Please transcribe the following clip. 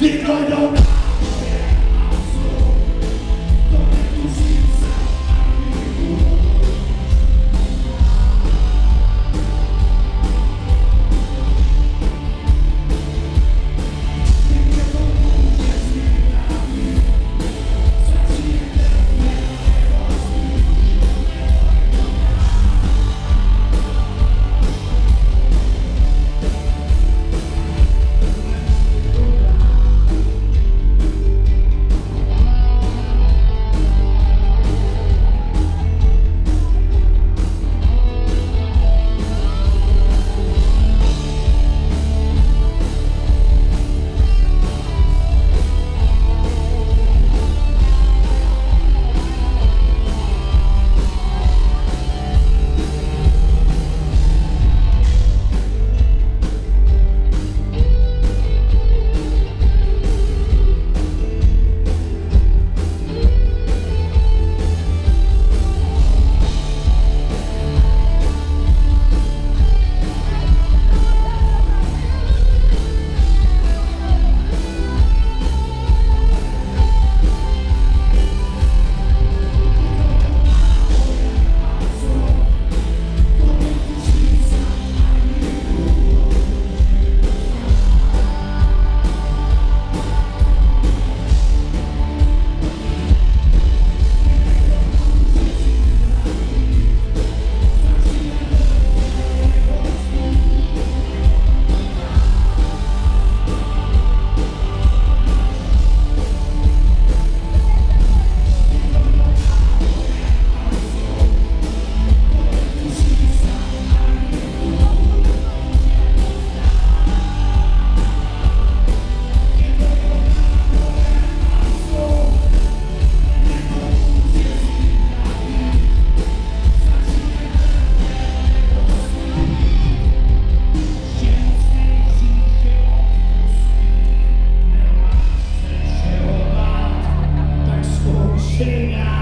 Deep down, Yeah. out.